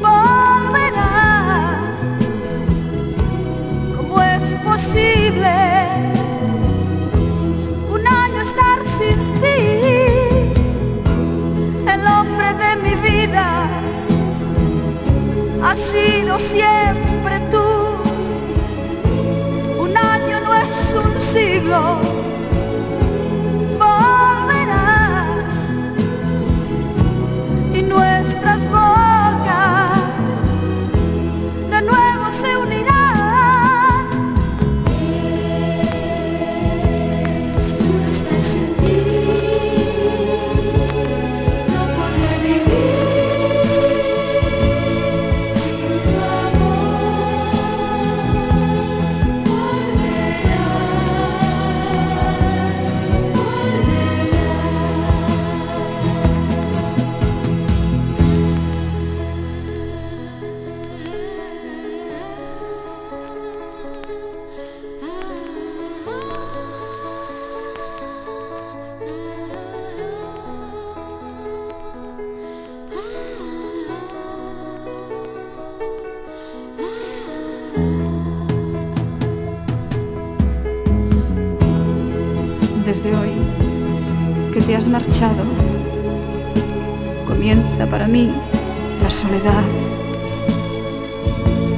volverá. ¿Cómo es posible un año estar sin ti? El hombre de mi vida ha sido siempre. Desde hoy que te has marchado. Comienza para mí la soledad.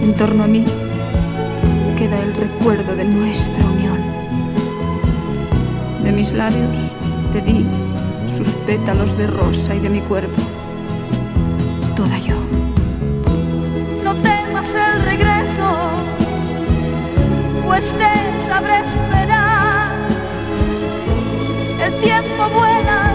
En torno a mí queda el recuerdo de nuestra unión. De mis labios te di sus pétalos de rosa y de mi cuerpo, toda yo. No temas el regreso, pues te sabré esperar tiempo vuela,